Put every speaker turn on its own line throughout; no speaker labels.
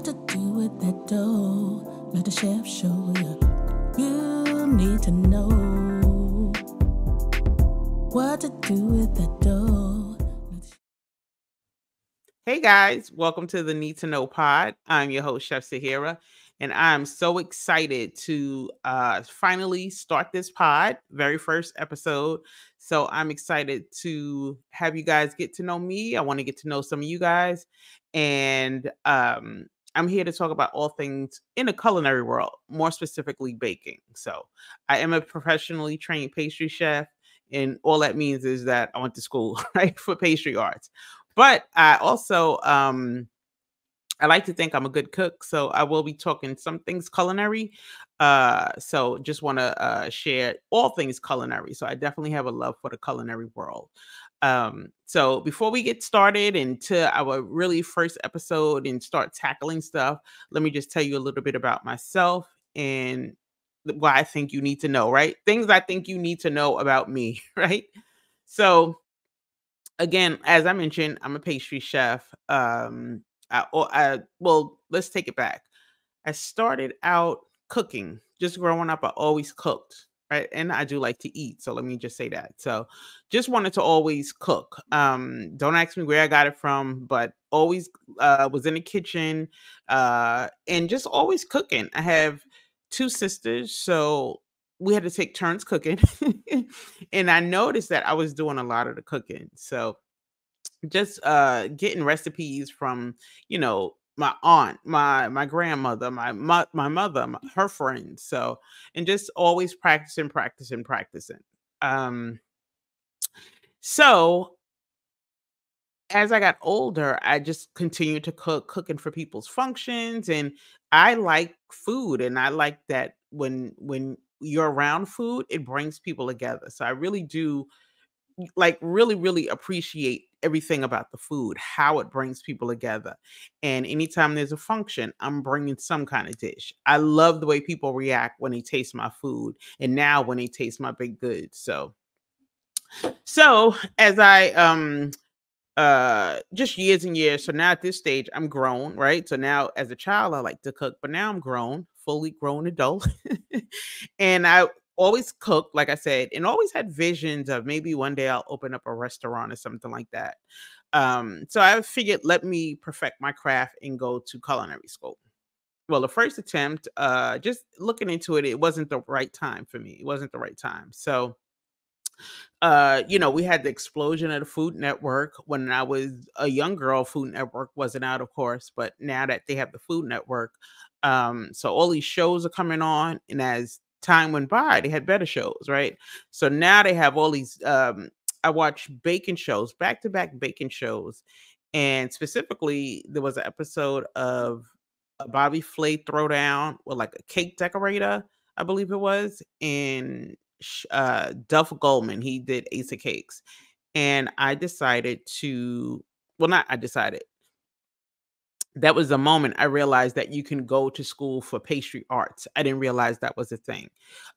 What to do with that dough? Let the chef show you. You need to know what to do with that dough.
Hey guys, welcome to the Knead to Know Pod. I'm your host, Chef Sahera, and I'm so excited to uh, finally start this pod, very first episode. So I'm excited to have you guys get to know me. I want to get to know some of you guys, and um, I'm here to talk about all things in the culinary world, more specifically baking. So I am a professionally trained pastry chef, and all that means is that I went to school right for pastry arts. But I also um, I like to think I'm a good cook, so I will be talking some things culinary. Uh, so just want to uh, share all things culinary. So I definitely have a love for the culinary world. Um, so before we get started into our really first episode and start tackling stuff, let me just tell you a little bit about myself and what I think you need to know, right? Things I think you need to know about me, right? So again, as I mentioned, I'm a pastry chef. Um, I, I, well, let's take it back. I started out cooking. Just growing up, I always cooked, right? And I do like to eat. So let me just say that. So just wanted to always cook. Um, don't ask me where I got it from, but always uh, was in the kitchen uh, and just always cooking. I have two sisters, so we had to take turns cooking. and I noticed that I was doing a lot of the cooking. So just uh getting recipes from you know my aunt my my grandmother my my, my mother my, her friends so and just always practicing practicing practicing um so as i got older i just continued to cook cooking for people's functions and i like food and i like that when when you're around food it brings people together so i really do like really really appreciate everything about the food how it brings people together and anytime there's a function i'm bringing some kind of dish. I love the way people react when they taste my food and now when they taste my big goods so. So as i um uh just years and years so now at this stage i'm grown right? So now as a child i like to cook but now i'm grown fully grown adult. And i always cooked, like I said, and always had visions of maybe one day I'll open up a restaurant or something like that. Um, so I figured let me perfect my craft and go to culinary school. Well, the first attempt, uh, just looking into it, it wasn't the right time for me. It wasn't the right time. So uh, you know, we had the explosion of the Food Network when I was a young girl. Food Network wasn't out, of course, but now that they have the Food Network, um, so all these shows are coming on, and as time went by, they had better shows, right? So now they have all these. Um, I watch baking shows, back to back baking shows, and specifically there was an episode of a Bobby Flay throwdown with like a cake decorator, I believe it was, and uh, Duff Goldman. He did Ace of Cakes, and I decided to. Well, not I decided that was the moment I realized that you can go to school for pastry arts. I didn't realize that was a thing.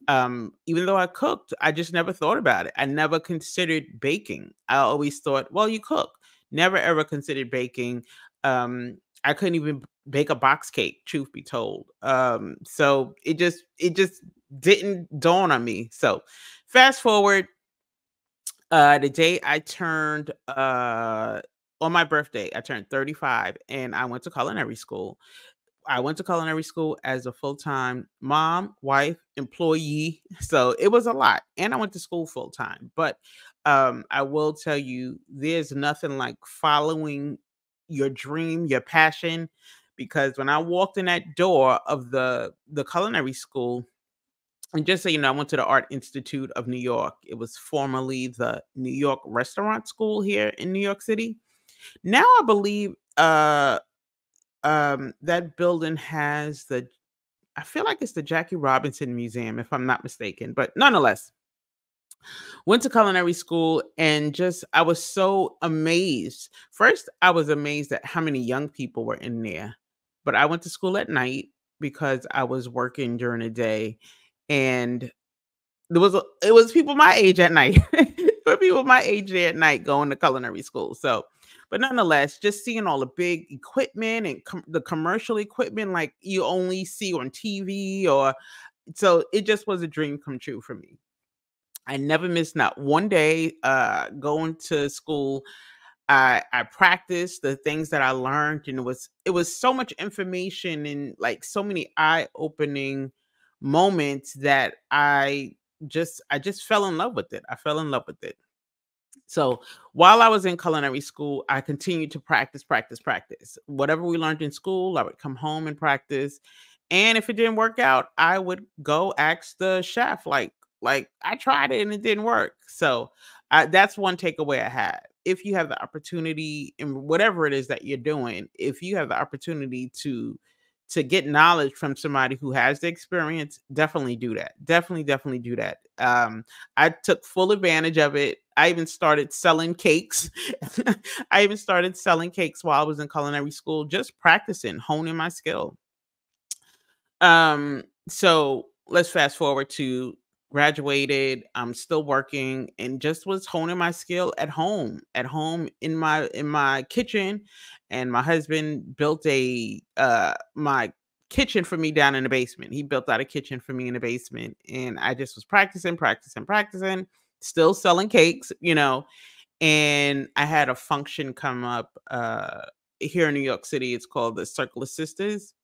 Um, even though I cooked, I just never thought about it. I never considered baking. I always thought, well, you cook. Never ever considered baking. Um, I couldn't even bake a box cake, truth be told. Um, so it just it just didn't dawn on me. So fast forward, uh, the day I turned uh on my birthday, I turned 35 and I went to culinary school. I went to culinary school as a full time mom, wife, employee. So it was a lot. And I went to school full time. But um, I will tell you, there's nothing like following your dream, your passion. Because when I walked in that door of the the culinary school, and just so you know, I went to the Art Institute of New York. It was formerly the New York Restaurant School here in New York City. Now I believe uh um that building has the I feel like it's the Jackie Robinson Museum, if I'm not mistaken, but nonetheless, went to culinary school and just I was so amazed. First, I was amazed at how many young people were in there, but I went to school at night because I was working during the day, and there was a, it was people my age at night. for people my age there at night going to culinary school. So, but nonetheless, just seeing all the big equipment and com- the commercial equipment like you only see on TV or so it just was a dream come true for me. I never missed not one day uh going to school. I I practiced the things that I learned and it was it was so much information and like so many eye-opening moments that I just I just fell in love with it. I fell in love with it. So while I was in culinary school, I continued to practice, practice, practice. Whatever we learned in school, I would come home and practice. And if it didn't work out, I would go ask the chef, like, like I tried it and it didn't work. So I, that's one takeaway I had. If you have the opportunity in whatever it is that you're doing, if you have the opportunity to to get knowledge from somebody who has the experience, definitely do that. Definitely, definitely do that. Um, I took full advantage of it. I even started selling cakes. I even started selling cakes while I was in culinary school, just practicing, honing my skill. Um, so let's fast forward to graduated i'm still working and just was honing my skill at home at home in my in my kitchen and my husband built a uh my kitchen for me down in the basement. He built out a kitchen for me in the basement and i just was practicing practicing practicing still selling cakes you know and i had a function come up uh here in new york city it's called the circle of sisters.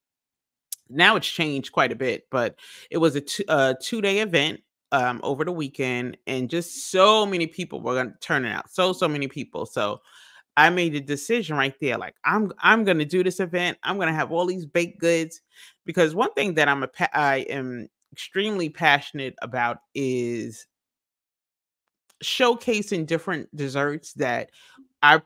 Now it's changed quite a bit but it was a uh, two day event um, over the weekend, and just so many people were going to turn it out. So so many people. So I made a decision right there. Like I'm I'm going to do this event. I'm going to have all these baked goods because one thing that I'm a I am extremely passionate about is showcasing different desserts that I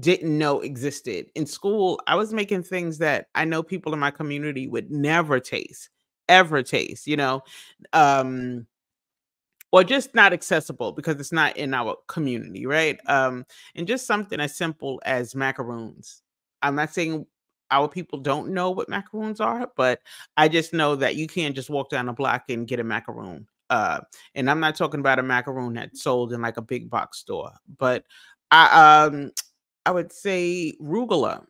didn't know existed. In school, I was making things that I know people in my community would never taste, ever taste, you know. Um or just not accessible because it's not in our community, right? Um, and just something as simple as macaroons. I'm not saying our people don't know what macaroons are, but I just know that you can't just walk down the block and get a macaroon. Uh, and I'm not talking about a macaroon that's sold in like a big box store, but I um I would say rugula.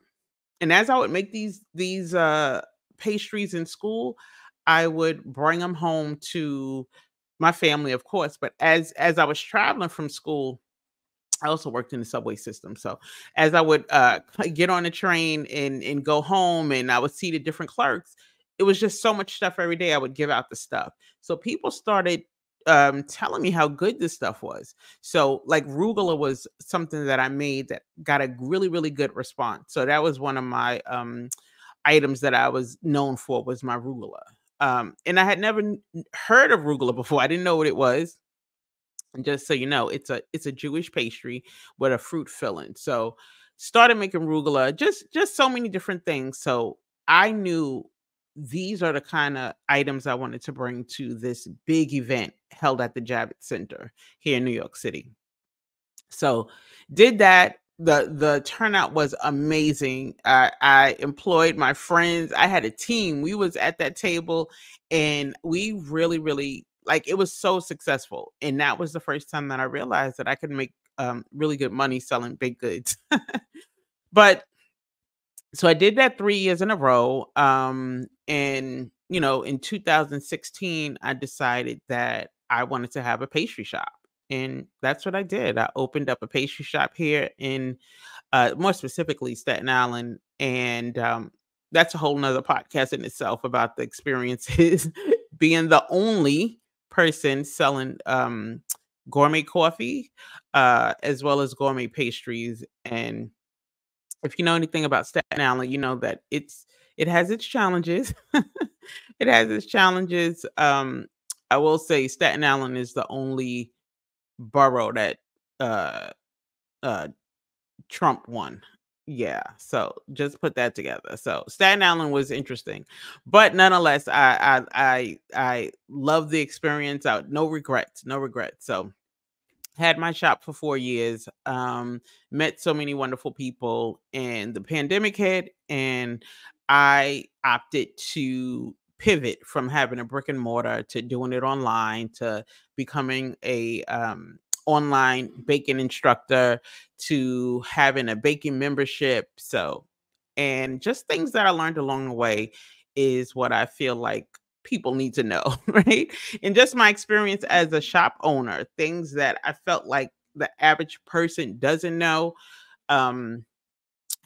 And as I would make these these uh pastries in school, I would bring them home to my family, of course. But as as I was traveling from school, I also worked in the subway system. So as I would uh, get on the train and and go home, and I would see the different clerks, it was just so much stuff every day. I would give out the stuff. So people started um, telling me how good this stuff was. So like rugula was something that I made that got a really really good response. So that was one of my um, items that I was known for was my rugula. Um, and I had never heard of rugula before. I didn't know what it was. And just so you know, it's a it's a Jewish pastry with a fruit filling. So started making rugula, just just so many different things. So I knew these are the kind of items I wanted to bring to this big event held at the Javits Center here in New York City. So did that the the turnout was amazing. I, I employed my friends. I had a team. We was at that table, and we really, really like it was so successful. And that was the first time that I realized that I could make um, really good money selling baked goods. but so I did that three years in a row. Um, and you know, in 2016, I decided that I wanted to have a pastry shop and that's what I did. I opened up a pastry shop here in, uh, more specifically Staten Island, and um, that's a whole nother podcast in itself about the experiences being the only person selling um, gourmet coffee uh, as well as gourmet pastries. And if you know anything about Staten Island, you know that it's it has its challenges. it has its challenges. Um, I will say Staten Island is the only borough that uh uh Trump won. Yeah, so just put that together. So Staten Island was interesting, but nonetheless, I I I I love the experience. Out, no regrets, no regrets. So had my shop for four years. Um, met so many wonderful people, and the pandemic hit, and I opted to pivot from having a brick and mortar to doing it online to becoming a um, online baking instructor to having a baking membership. So, and just things that I learned along the way is what I feel like people need to know, right? And just my experience as a shop owner, things that I felt like the average person doesn't know. Um,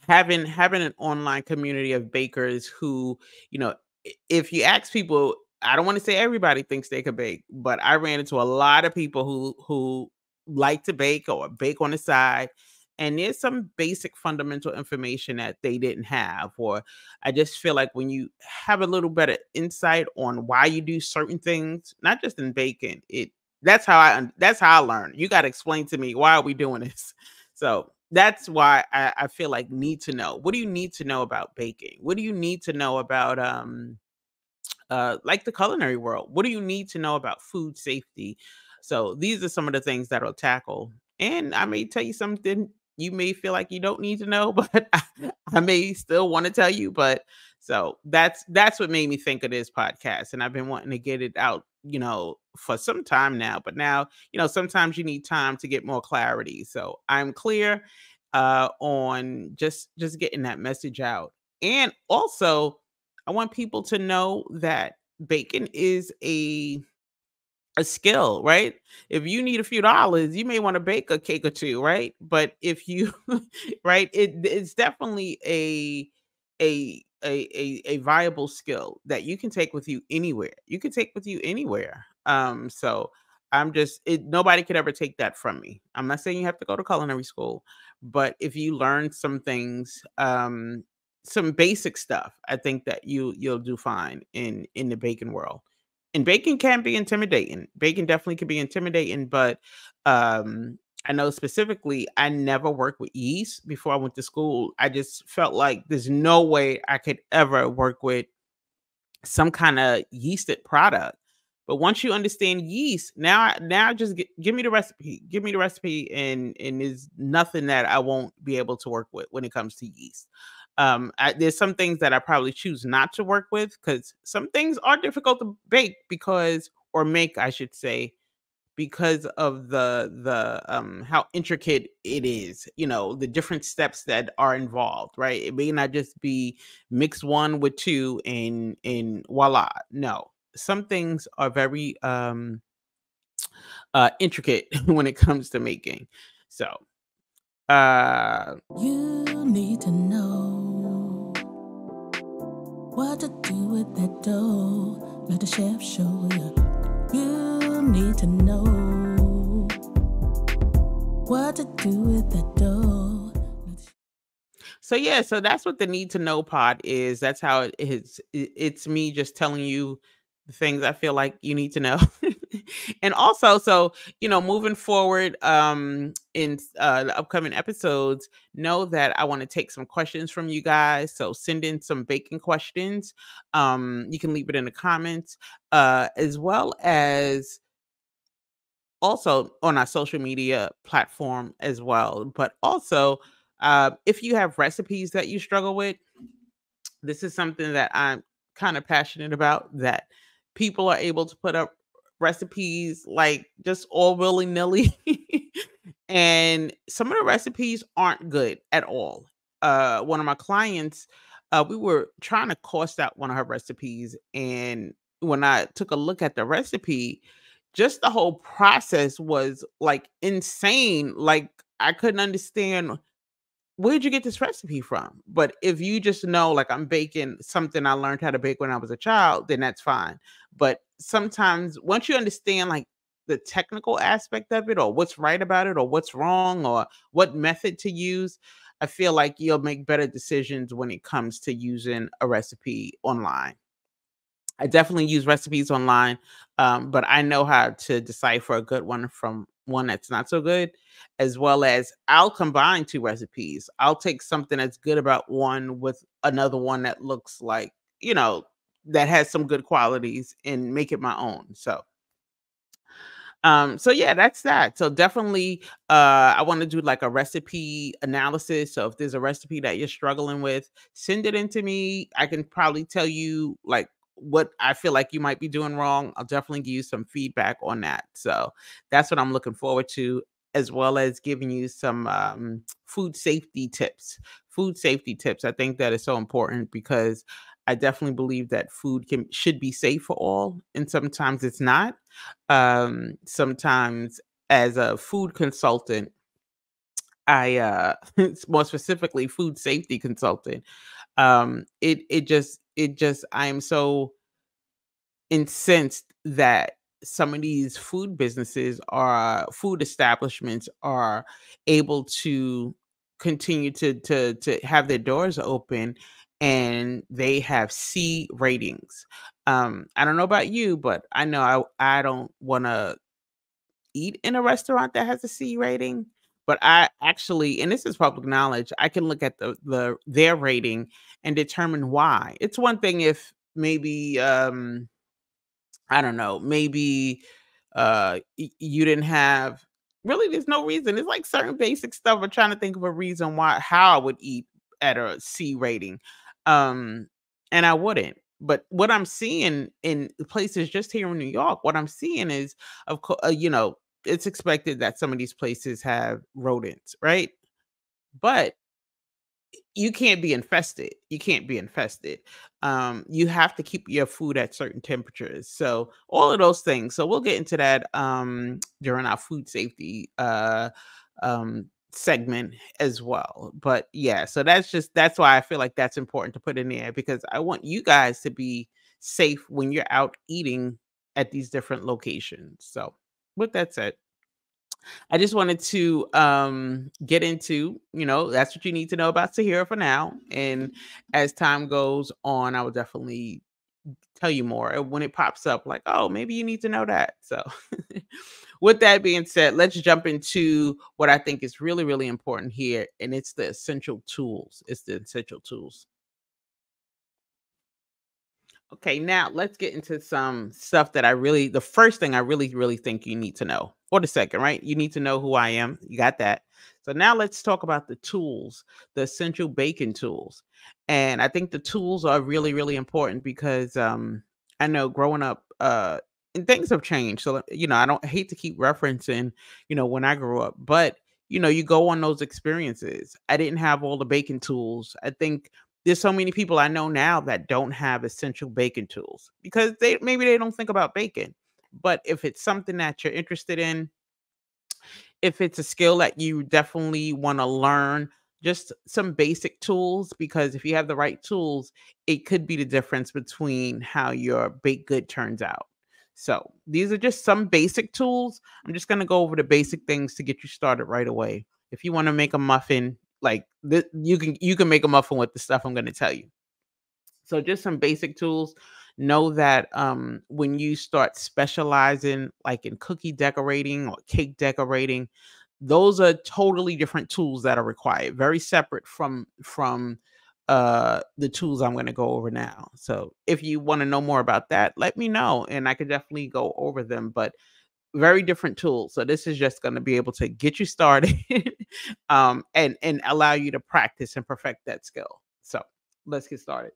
having having an online community of bakers who, you know, if you ask people, I don't want to say everybody thinks they could bake, but I ran into a lot of people who who like to bake or bake on the side and there's some basic fundamental information that they didn't have or i just feel like when you have a little better insight on why you do certain things not just in baking it that's how i that's how i learn you got to explain to me why are we doing this? So that's why I, I feel like need to know what do you need to know about baking what do you need to know about um uh like the culinary world what do you need to know about food safety so these are some of the things that I'll tackle. And I may tell you something you may feel like you don't need to know, but I, I may still want to tell you. But so that's that's what made me think of this podcast. And I've been wanting to get it out, you know, for some time now. But now, you know, sometimes you need time to get more clarity. So I'm clear uh on just just getting that message out. And also, I want people to know that bacon is a a skill, right? If you need a few dollars, you may want to bake a cake or two, right? But if you right, it it's definitely a a a a, a viable skill that you can take with you anywhere. You can take with you anywhere. Um so I'm just it nobody could ever take that from me. I'm not saying you have to go to culinary school, but if you learn some things um some basic stuff, I think that you you'll do fine in in the baking world and baking can be intimidating. Baking definitely can be intimidating, but um, I know specifically I never worked with yeast before I went to school. I just felt like there's no way I could ever work with some kind of yeasted product. But once you understand yeast, now now just get, give me the recipe. Give me the recipe and and there's nothing that I won't be able to work with when it comes to yeast. Um, I, there's some things that I probably choose not to work with because some things are difficult to bake because or make, I should say, because of the the um how intricate it is you know the different steps that are involved right it may not just be mix one with two and and voila no some things are very um uh intricate when it comes to making so uh
you need to know what to do with that dough. Let the chef show you. You need to know what to do with that dough.
So yeah, so that's what the knead to know pod is. That's how it is. It's me just telling you the things I feel like you need to know. and also, so you know, moving forward um in uh the upcoming episodes, know that I want to take some questions from you guys. So send in some baking questions. Um, you can leave it in the comments, uh, as well as also on our social media platform as well. But also, uh, if you have recipes that you struggle with, this is something that I'm kind of passionate about that people are able to put up recipes like just all willy nilly. and some of the recipes aren't good at all. Uh, one of my clients, uh, we were trying to cost out one of her recipes. And when I took a look at the recipe, just the whole process was like insane. Like I couldn't understand where'd you get this recipe from? But if you just know, like I'm baking something I learned how to bake when I was a child, then that's fine. But sometimes once you understand like the technical aspect of it or what's right about it or what's wrong or what method to use, I feel like you'll make better decisions when it comes to using a recipe online. I definitely use recipes online, um, but I know how to decipher a good one from one that's not so good, as well as I'll combine two recipes. I'll take something that's good about one with another one that looks like, you know, that has some good qualities and make it my own. So um so yeah that's that so definitely uh i want to do like a recipe analysis so if there's a recipe that you're struggling with send it in to me i can probably tell you like what I feel like you might be doing wrong, I'll definitely give you some feedback on that. So that's what I'm looking forward to. as well as giving you some um, food safety tips. Food safety tips. I think that is so important because I definitely believe that food can should be safe for all, and sometimes it's not. Um, sometimes, as a food consultant, I uh, more specifically food safety consultant. Um, it it just it just I am so incensed that some of these food businesses are food establishments are able to continue to to to have their doors open and they have C ratings. Um, I don't know about you, but I know I I don't want to eat in a restaurant that has a C rating. But I actually, and this is public knowledge, I can look at the the their rating and determine why. It's one thing if maybe um I don't know, maybe uh you didn't have really there's no reason. It's like certain basic stuff. I'm trying to think of a reason why how I would eat at a C rating. Um and I wouldn't. But what I'm seeing in places just here in New York, what I'm seeing is of course, uh, you know, it's expected that some of these places have rodents, right? But you can't be infested. You can't be infested. Um, you have to keep your food at certain temperatures. So all of those things. So we'll get into that um during our food safety uh um segment as well. But yeah, so that's just that's why I feel like that's important to put in there because I want you guys to be safe when you're out eating at these different locations. So with that said, I just wanted to um get into, you know, that's what you need to know about Sahera for now. And as time goes on, I will definitely tell you more. When it pops up, like, oh, maybe you need to know that. So with that being said, let's jump into what I think is really, really important here. And it's the essential tools. It's the essential tools. Okay, now let's get into some stuff that I really, the first thing I really, really think you need to know, or the second, right? You need to know who I am. You got that. So now let's talk about the tools, the essential baking tools. And I think the tools are really, really important because um, I know growing up, uh, and things have changed. So, you know, I don't I hate to keep referencing, you know, when I grew up, but you know, you go on those experiences. I didn't have all the baking tools. I think there's so many people I know now that don't have essential baking tools because they maybe they don't think about baking. But if it's something that you're interested in, if it's a skill that you definitely want to learn, just some basic tools because if you have the right tools, it could be the difference between how your baked good turns out. So, these are just some basic tools. I'm just going to go over the basic things to get you started right away. If you want to make a muffin, like th- you can you can make a muffin with the stuff I'm going to tell you. So just some basic tools. Know that um, when you start specializing, like in cookie decorating or cake decorating, those are totally different tools that are required, very separate from from uh the tools I'm going to go over now. So if you want to know more about that, let me know and I could definitely go over them, but very different tools. So this is just going to be able to get you started um and and allow you to practice and perfect that skill. So let's get started.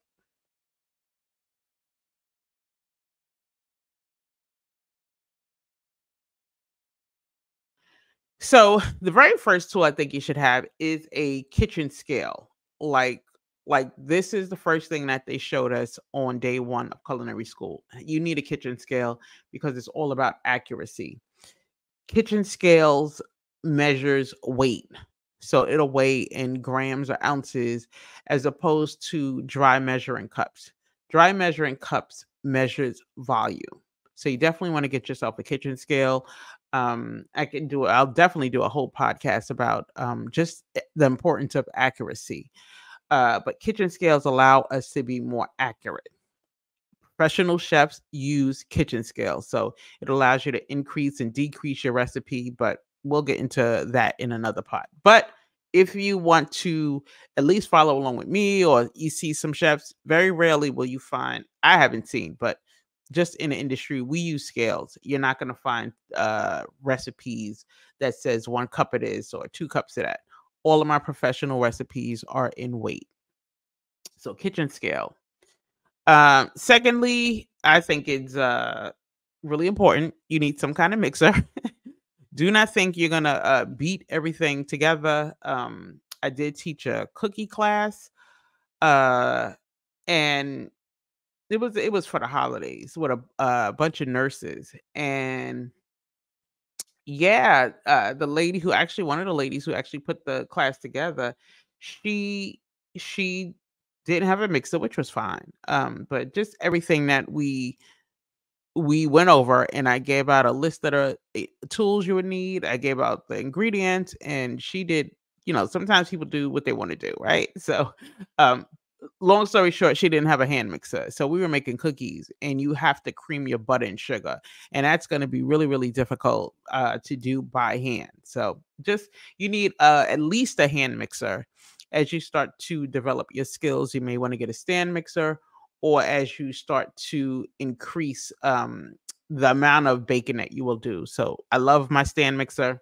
So the very first tool I think you should have is a kitchen scale. Like like this is the first thing that they showed us on day 1 of culinary school. You need a kitchen scale because it's all about accuracy. Kitchen scales measures weight. So it'll weigh in grams or ounces as opposed to dry measuring cups. Dry measuring cups measures volume. So you definitely want to get yourself a kitchen scale. Um, I can do I'll definitely do a whole podcast about um, just eh, the importance of accuracy. Uh, but kitchen scales allow us to be more accurate. Professional chefs use kitchen scales, so it allows you to increase and decrease your recipe, but we'll get into that in another part. But if you want to at least follow along with me or you see some chefs, very rarely will you find, I haven't seen, but just in the industry, we use scales. You're not going to find uh, recipes that says one cup it is or two cups of that. All of my professional recipes are in weight. So kitchen scale. Um, secondly, I think it's uh really important. You need some kind of mixer. Do not think you're gonna uh, beat everything together. Um, I did teach a cookie class, uh, and it was it was for the holidays with a a bunch of nurses, and yeah, uh, the lady who actually one of the ladies who actually put the class together, she she didn't have a mixer, which was fine. Um, but just everything that we we went over and I gave out a list of the eh, tools you would need. I gave out the ingredients and she did, you know, sometimes people do what they want to do, right? So um long story short, she didn't have a hand mixer. So we were making cookies and you have to cream your butter and sugar. And that's going to be really, really difficult uh, to do by hand. So just you need uh, at least a hand mixer. As you start to develop your skills, you may want to get a stand mixer or as you start to increase um, the amount of baking that you will do. So I love my stand mixer.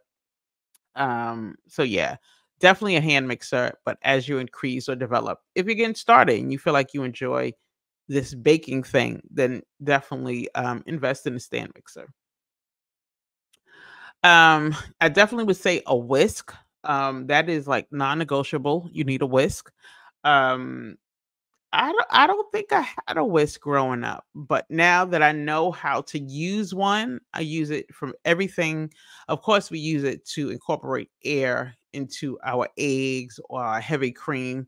Um, so yeah, definitely a hand mixer, but as you increase or develop, if you're getting started and you feel like you enjoy this baking thing, then definitely um, invest in a stand mixer. Um, I definitely would say a whisk. Um, that is like non-negotiable. You need a whisk. Um, I don't I don't think I had a whisk growing up, but now that I know how to use one, I use it from everything. Of course, we use it to incorporate air into our eggs or our heavy cream.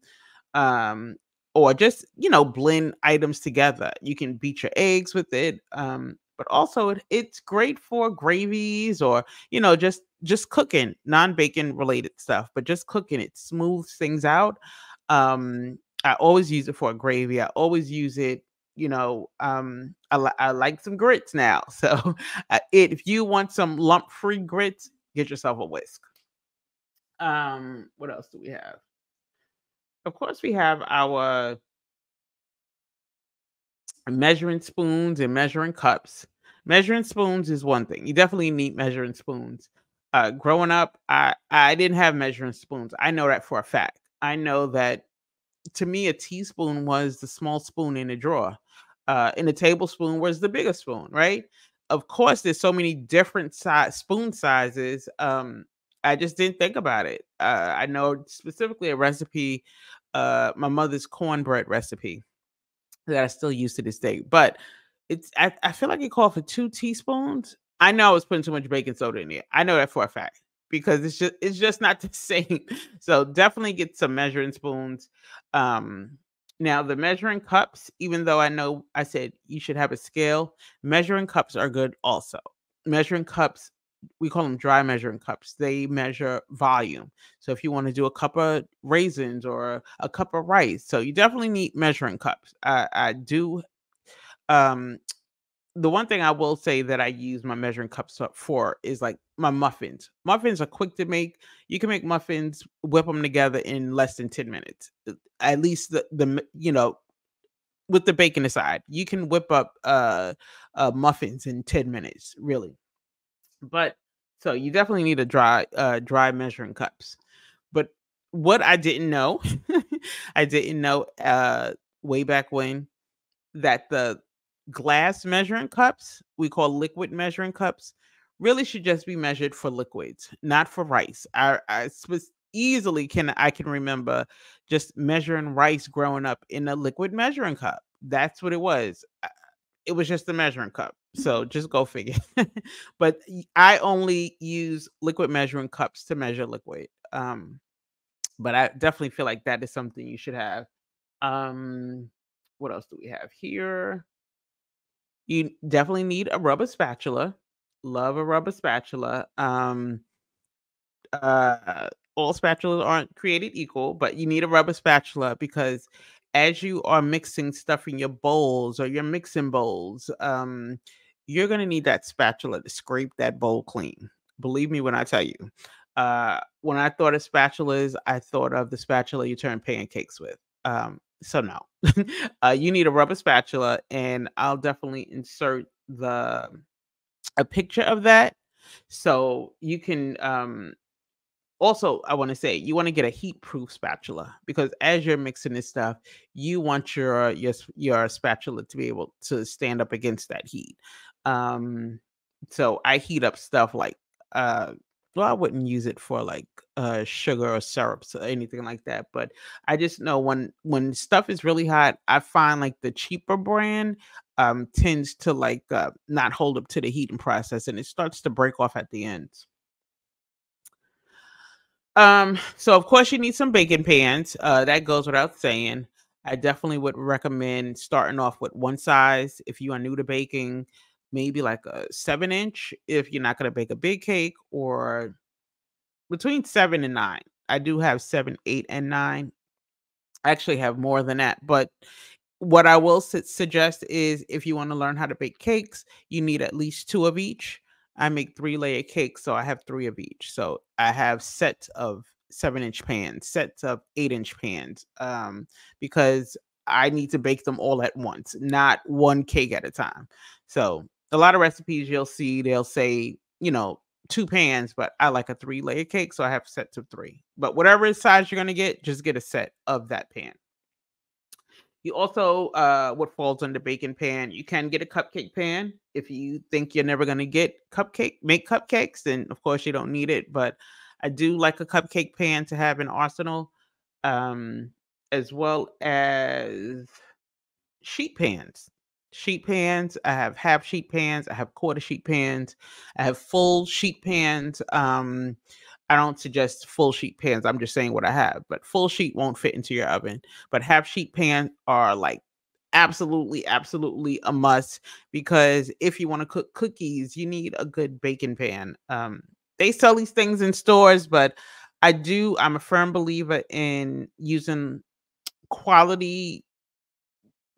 Um, or just, you know, blend items together. You can beat your eggs with it. Um, but also it, it's great for gravies or, you know, just just cooking, non-bacon related stuff, but just cooking it smooths things out. Um, I always use it for a gravy. I always use it. You know, um, I, li- I like some grits now. So, uh, it, if you want some lump-free grits, get yourself a whisk. Um, what else do we have? Of course, we have our measuring spoons and measuring cups. Measuring spoons is one thing. You definitely need measuring spoons. Uh, growing up, I I didn't have measuring spoons. I know that for a fact. I know that to me, a teaspoon was the small spoon in a drawer, uh, and a tablespoon was the bigger spoon, right? Of course, there's so many different size spoon sizes. Um, I just didn't think about it. Uh, I know specifically a recipe, uh, my mother's cornbread recipe that I still use to this day, but it's I, I feel like it called for two teaspoons. I know I was putting too much baking soda in it. I know that for a fact because it's just it's just not the same. So definitely get some measuring spoons. Um now the measuring cups, even though I know I said you should have a scale, measuring cups are good also. Measuring cups, we call them dry measuring cups. They measure volume. So if you want to do a cup of raisins or a cup of rice, so you definitely need measuring cups. I, I do um the one thing I will say that I use my measuring cups for is like my muffins. Muffins are quick to make. You can make muffins, whip them together in less than 10 minutes. Uh, at least the the you know, with the bacon aside, you can whip up uh, uh muffins in 10 minutes, really. But so you definitely need a dry uh dry measuring cups. But what I didn't know, I didn't know uh way back when that the glass measuring cups, we call liquid measuring cups, really should just be measured for liquids, not for rice. I, I easily can I can remember just measuring rice growing up in a liquid measuring cup. That's what it was. It was just a measuring cup. So just go figure. but I only use liquid measuring cups to measure liquid. Um, but I definitely feel like that is something you should have. Um, what else do we have here? You definitely need a rubber spatula. Love a rubber spatula. Um, uh, all spatulas aren't created equal, but you need a rubber spatula because as you are mixing stuff in your bowls or your mixing bowls, um, you're going to need that spatula to scrape that bowl clean. Believe me when I tell you. Uh, when I thought of spatulas, I thought of the spatula you turn pancakes with. Um, so no, uh, you need a rubber spatula, and I'll definitely insert the a picture of that so you can um also i want to say you want to get a heat proof spatula because as you're mixing this stuff you want your your your spatula to be able to stand up against that heat um so i heat up stuff like uh well, I wouldn't use it for like uh sugar or syrups or anything like that. But I just know when when stuff is really hot, I find like the cheaper brand um tends to like uh not hold up to the heating process and it starts to break off at the ends. Um, so of course you need some baking pans. Uh, that goes without saying. I definitely would recommend starting off with one size if you are new to baking, maybe like a seven inch if you're not going to bake a big cake, or between seven and nine. I do have seven, eight, and nine. I actually have more than that, but what I will su- suggest is if you want to learn how to bake cakes, you need at least two of each. I make three layer cakes, so I have three of each. So I have sets of seven inch pans, sets of eight inch pans, um, because I need to bake them all at once, not one cake at a time. So a lot of recipes you'll see, they'll say, you know, two pans, but I like a three layer cake, so I have sets of three. But whatever size you're gonna get, just get a set of that pan. You also, uh, what falls under baking pan, you can get a cupcake pan if you think you're never going to get cupcake, make cupcakes, then of course you don't need it. But I do like a cupcake pan to have an arsenal, um, as well as sheet pans. Sheet pans. I have half sheet pans. I have quarter sheet pans. I have full sheet pans. Um, I don't suggest full sheet pans. I'm just saying what I have, but full sheet won't fit into your oven. But half sheet pans are like absolutely, absolutely a must because if you want to cook cookies, you need a good baking pan. Um, they sell these things in stores, but I do, I'm a firm believer in using quality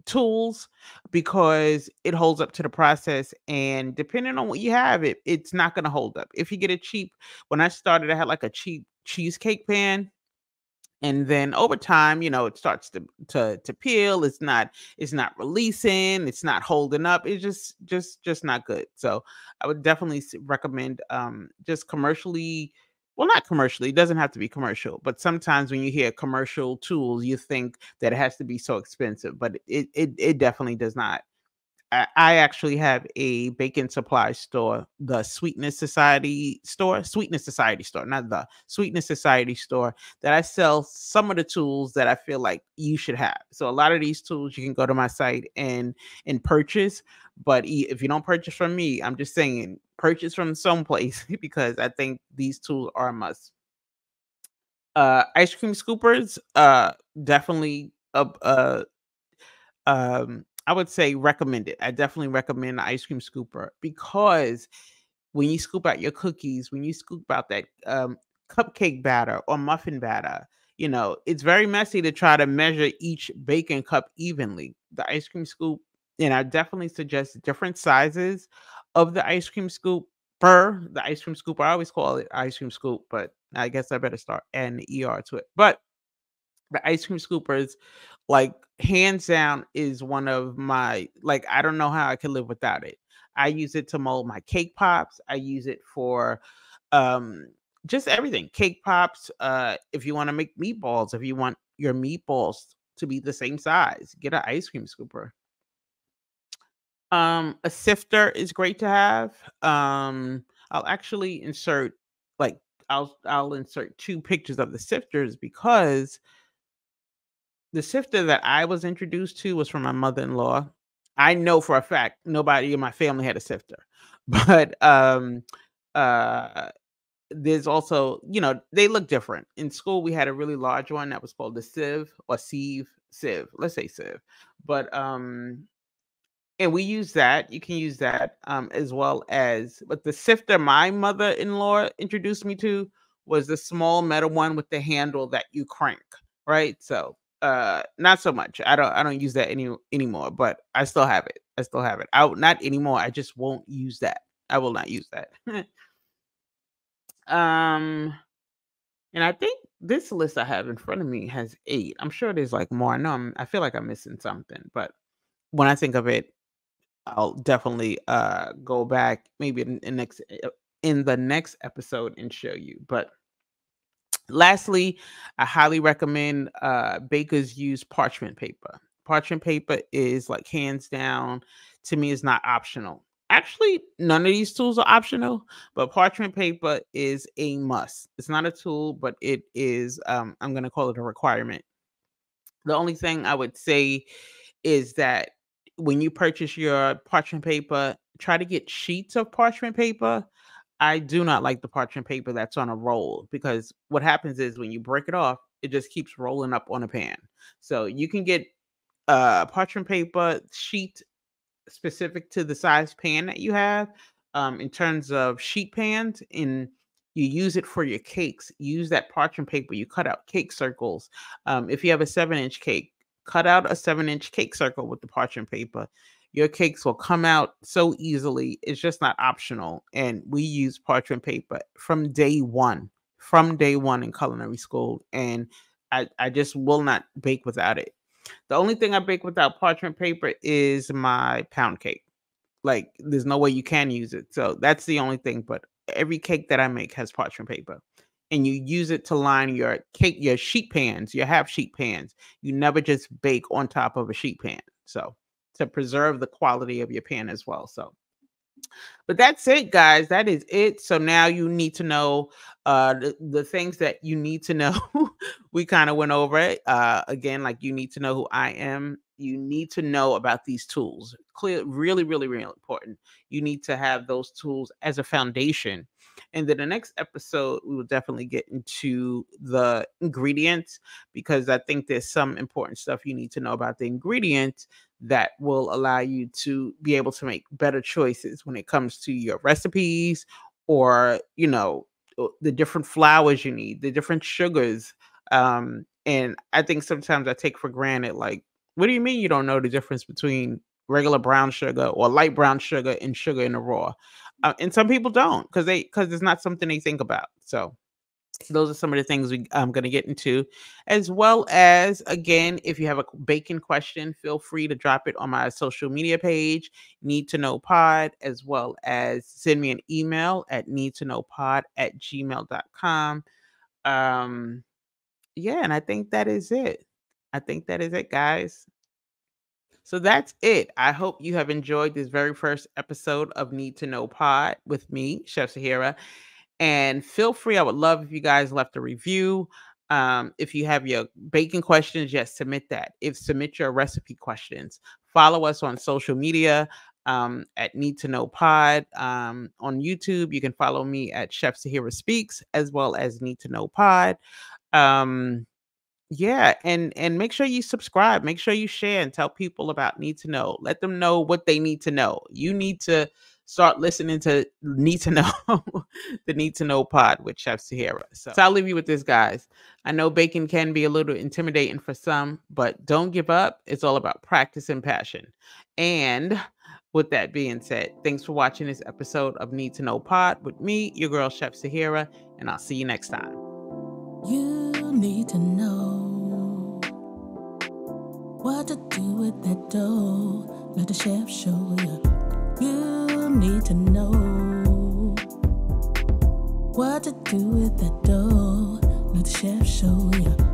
tools because it holds up to the process and depending on what you have it it's not going to hold up. If you get a cheap when i started i had like a cheap cheesecake pan and then over time you know it starts to to to peel it's not it's not releasing it's not holding up it's just just just not good. So i would definitely recommend um just commercially well not commercially it doesn't have to be commercial but sometimes when you hear commercial tools you think that it has to be so expensive but it it, it definitely does not I, actually have a baking supply store, the Sweetness Society store, Sweetness Society store, not the Sweetness Society store, that I sell some of the tools that I feel like you should have. So a lot of these tools you can go to my site and and purchase, but if you don't purchase from me, I'm just saying purchase from someplace because I think these tools are a must. Uh, ice cream scoopers, uh, definitely a, uh, um, I would say recommend it. I definitely recommend the ice cream scooper because when you scoop out your cookies, when you scoop out that um, cupcake batter or muffin batter, you know, it's very messy to try to measure each baking cup evenly. The ice cream scoop, and I definitely suggest different sizes of the ice cream scoop per the ice cream scoop. I always call it ice cream scoop, but I guess I better start the ER to it. But the ice cream scoopers, like hands down, is one of my like I don't know how I can live without it. I use it to mold my cake pops. I use it for um just everything. Cake pops. Uh if you want to make meatballs, if you want your meatballs to be the same size, get an ice cream scooper. Um, a sifter is great to have. Um, I'll actually insert like I'll I'll insert two pictures of the sifters because the sifter that I was introduced to was from my mother-in-law. I know for a fact nobody in my family had a sifter. But um uh there's also, you know, they look different. In school, we had a really large one that was called the sieve or sieve, sieve. Let's say sieve. But um and we use that. You can use that um, as well as, but the sifter my mother-in-law introduced me to was the small metal one with the handle that you crank, right? So, uh, not so much. I don't, I don't use that any anymore, but I still have it. I still have it. I not anymore. I just won't use that. I will not use that. um, and I think this list I have in front of me has eight. I'm sure there's like more. I know I'm, I feel like I'm missing something, but when I think of it, I'll definitely uh go back maybe in, in next uh, in the next episode and show you. But lastly, I highly recommend uh bakers use parchment paper. Parchment paper is like hands down to me is not optional. Actually none of these tools are optional, but parchment paper is a must. It's not a tool, but it is um I'm going to call it a requirement. The only thing I would say is that when you purchase your parchment paper, try to get sheets of parchment paper. I do not like the parchment paper that's on a roll because what happens is when you break it off, it just keeps rolling up on a pan. So you can get uh parchment paper sheet specific to the size pan that you have um in terms of sheet pans and you use it for your cakes use that parchment paper you cut out cake circles um if you have a seven inch cake cut out a seven inch cake circle with the parchment paper your cakes will come out so easily it's just not optional and we use parchment paper from day one from day one in culinary school and i i just will not bake without it the only thing I bake without parchment paper is my pound cake. Like, there's no way you can use it. So that's the only thing. But every cake that I make has parchment paper. And you use it to line your cake, your sheet pans, your half sheet pans. You never just bake on top of a sheet pan. So to preserve the quality of your pan as well. So but that's it, guys. That is it. So now you need to know uh, the, the things that you need to know. we kind of went over it. Uh, again, like you need to know who I am. You need to know about these tools. Clear, really, really, really important. You need to have those tools as a foundation. And then the next episode, we will definitely get into the ingredients because I think there's some important stuff you need to know about the ingredients that will allow you to be able to make better choices when it comes to your recipes or you know the different flours you need the different sugars um and i think sometimes i take for granted like what do you mean you don't know the difference between regular brown sugar or light brown sugar and sugar in the raw uh, and some people don't because they because it's not something they think about so those are some of the things we, I'm going to get into, as well as again, if you have a bacon question, feel free to drop it on my social media page, Knead to Know Pod, as well as send me an email at knead to know pod at gmail.com. Um, yeah, and I think that is it. I think that is it, guys. So that's it. I hope you have enjoyed this very first episode of Knead to Know Pod with me, Chef Sahera. And feel free, I would love if you guys left a review. Um, if you have your baking questions, yes, submit that. If submit your recipe questions, follow us on social media um, at Knead to Know Pod. Um, on YouTube, you can follow me at Chef Sahera Speaks as well as Knead to Know Pod. Um, yeah, and and make sure you subscribe. Make sure you share and tell people about Knead to Know. Let them know what they need to know. You need to start listening to Knead to Know, the Knead to Know pod with Chef Sahera. So, so I'll leave you with this, guys. I know baking can be a little intimidating for some, but don't give up. It's all about practice and passion. And with that being said, thanks for watching this episode of Knead to Know Pod with me, your girl, Chef Sahera, and I'll see you next time.
You need to know what to do with that dough. Let the chef show you. You need to know what to do with that dough. Let the chef show you.